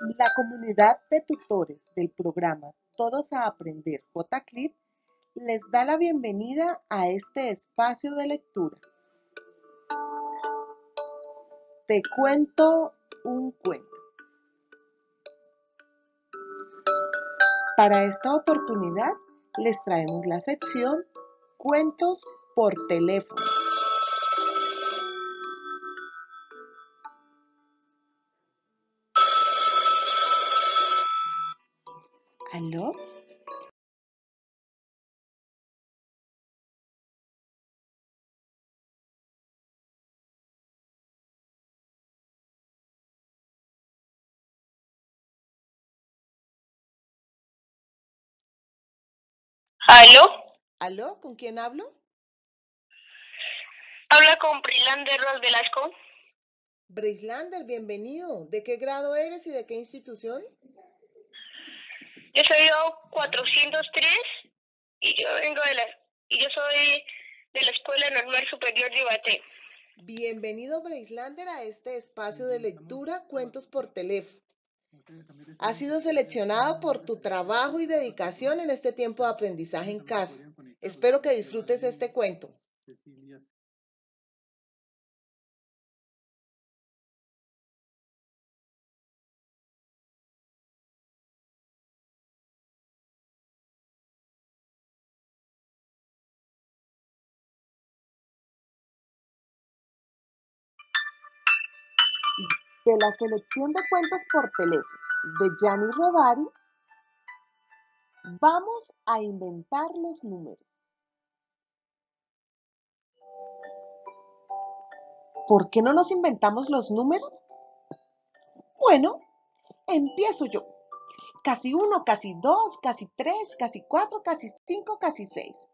La comunidad de tutores del programa Todos a Aprender JClip les da la bienvenida a este espacio de lectura. Te cuento un cuento. Para esta oportunidad les traemos la sección Cuentos por teléfono. ¿Aló? ¿Aló? ¿Aló? ¿Con quién hablo? Habla con Brilander Ros Velasco. Brislander, bienvenido. ¿De qué grado eres y de qué institución? Yo soy O 403 y yo vengo de la y yo soy de la Escuela Normal Superior de Ibaté. Bienvenido, Brislander, a este espacio de lectura Cuentos por teléfono. Has sido seleccionado por tu trabajo y dedicación en este tiempo de aprendizaje en casa. Espero que disfrutes este cuento. De la selección de cuentos por teléfono de Gianni Rodari, vamos a inventar los números. ¿Por qué no nos inventamos los números? Bueno, empiezo yo. Casi uno, casi dos, casi tres, casi cuatro, casi cinco, casi seis.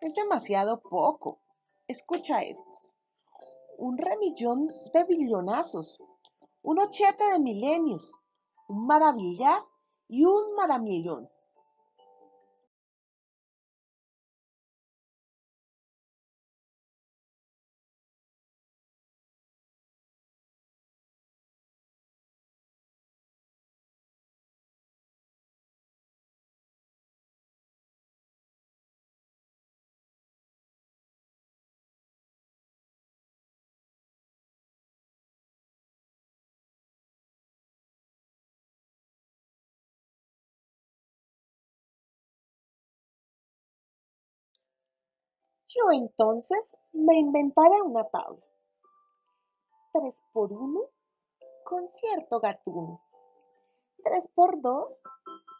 Es demasiado poco. Escucha estos. Un remillón de billonazos, un ochete de milenios, un maravillar y un maramillón. Yo entonces me inventaré una tabla. Tres por uno, concierto gatuno. Tres por dos,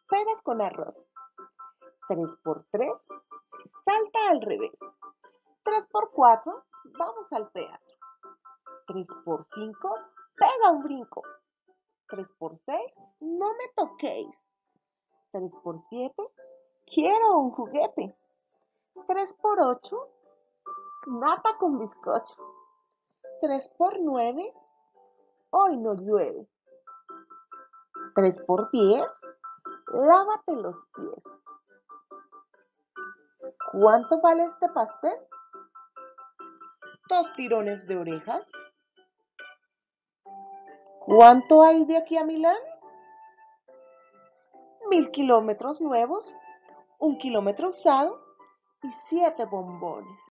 peras con arroz. Tres por tres, salta al revés. Tres por cuatro, vamos al teatro. Tres por cinco, pega un brinco. Tres por seis, no me toquéis. Tres por siete, quiero un juguete. 3 por 8, nata con bizcocho. 3 por 9, hoy no llueve. 3 por 10, lávate los pies. ¿Cuánto vale este pastel? Dos tirones de orejas. ¿Cuánto hay de aquí a Milán? Mil kilómetros nuevos, un kilómetro usado y siete bombones.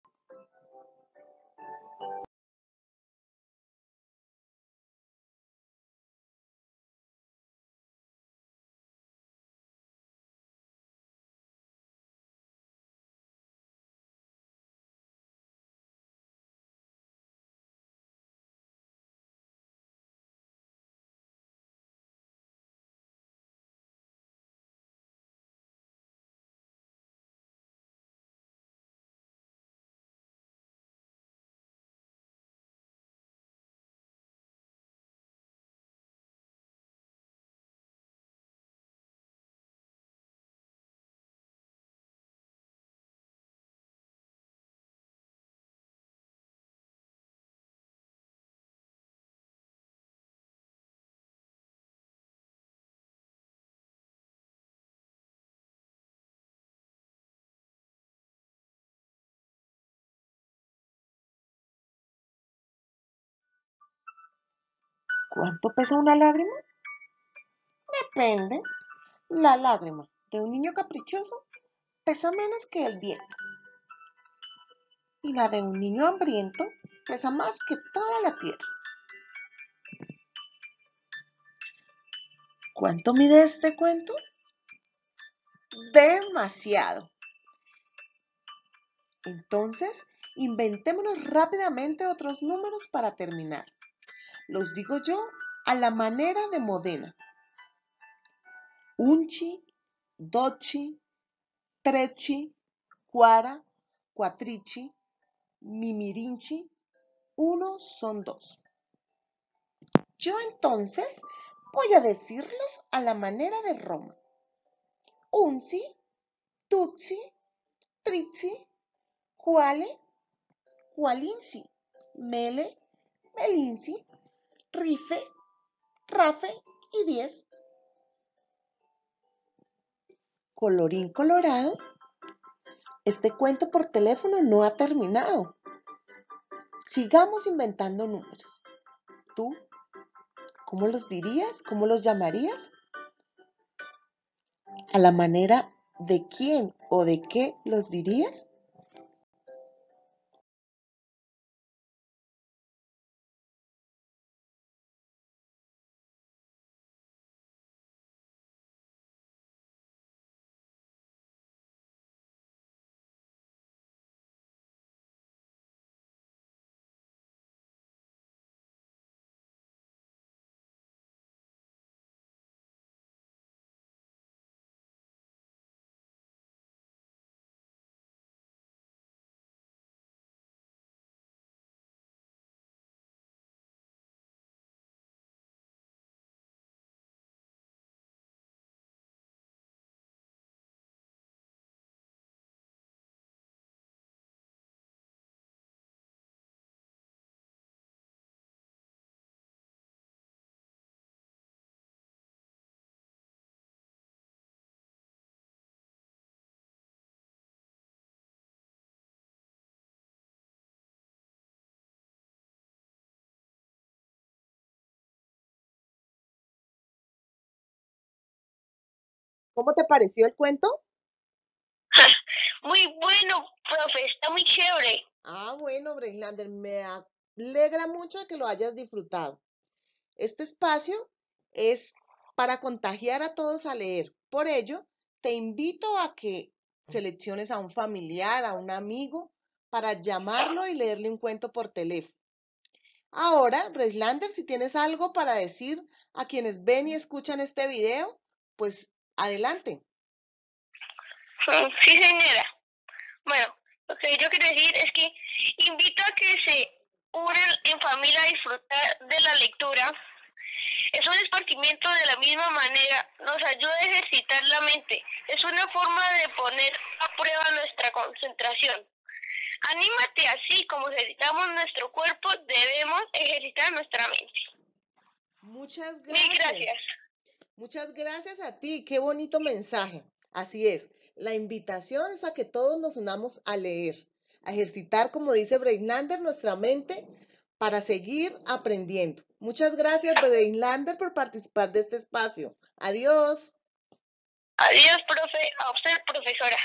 ¿Cuánto pesa una lágrima? Depende. La lágrima de un niño caprichoso pesa menos que el viento. Y la de un niño hambriento pesa más que toda la tierra. ¿Cuánto mide este cuento? Demasiado. Entonces, inventémonos rápidamente otros números para terminar. Los digo yo a la manera de Modena. Unci, doci, treci, cuara, cuatrici, mimirinci, uno son dos. Yo entonces voy a decirlos a la manera de Roma. Unci, tuzi, trizi, quale, qualinci, mele, melinci, rife, rafe y diez. Colorín colorado, este cuento por teléfono no ha terminado. Sigamos inventando números. ¿Tú cómo los dirías? ¿Cómo los llamarías? ¿A la manera de quién o de qué los dirías? ¿Cómo te pareció el cuento? Muy bueno, profe, está muy chévere. Ah, bueno, Breilander, me alegra mucho que lo hayas disfrutado. Este espacio es para contagiar a todos a leer. Por ello, te invito a que selecciones a un familiar, a un amigo, para llamarlo y leerle un cuento por teléfono. Ahora, Breislander, si tienes algo para decir a quienes ven y escuchan este video, pues adelante. Sí, señora. Bueno, lo que yo quiero decir es que invito a que se unan en familia a disfrutar de la lectura. Es un esparcimiento de la misma manera, nos ayuda a ejercitar la mente. Es una forma de poner a prueba nuestra concentración. Anímate así como ejercitamos nuestro cuerpo, debemos ejercitar nuestra mente. Muchas gracias. Mil gracias. Muchas gracias a ti, qué bonito mensaje. Así es, la invitación es a que todos nos unamos a leer, a ejercitar, como dice Breinlander, nuestra mente para seguir aprendiendo. Muchas gracias, Breinlander, por participar de este espacio. Adiós. Adiós, profe. A usted, profesora.